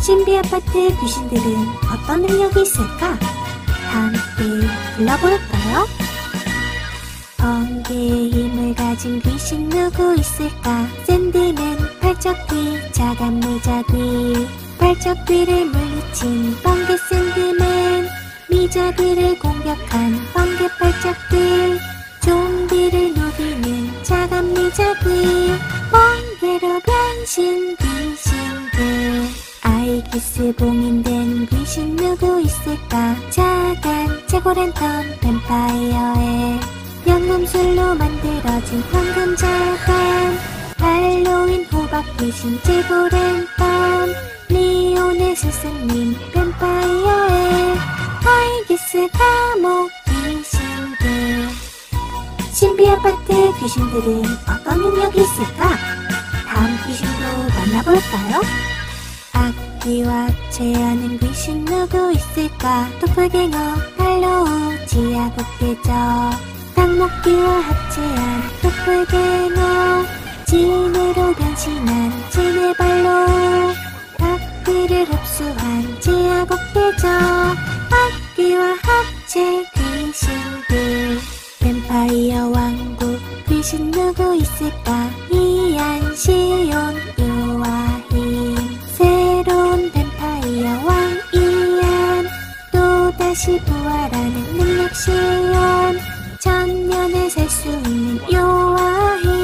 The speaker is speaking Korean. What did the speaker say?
신비 아파트 귀신들은 어떤 능력이 있을까? 다 함께 불러볼까요? 번개의 힘을 가진 귀신 누구 있을까? 샌드는 팔척귀, 자간 미자귀 팔척귀를 물리친 번개 샌드맨 미자귀를 공격한 번개 팔척귀 좀비를 녹이는 자간 미자귀 번개로 변신 귀신들. 아이기스 봉인된 귀신 누구 있을까? 자간 잭오랜턴 뱀파이어의 연금술로 만들어진 황금 자간 할로윈 호박 귀신 잭오랜턴 리온의 스승님 뱀파이어의 아이기스 감옥 신비 아파트 귀신들은 어떤 능력이 있을까? 만나볼까요? 악귀와 죄하는 귀신 누구 있을까? 도플갱어, 할로우, 지하국대저 땅목귀와 합체한 도플갱어. 진으로 변신한 진의 발로. 악귀를 흡수한 지하국대저 악귀와 합체 다시 부활하는 능력 시연 천년을 살 수 있는 요아해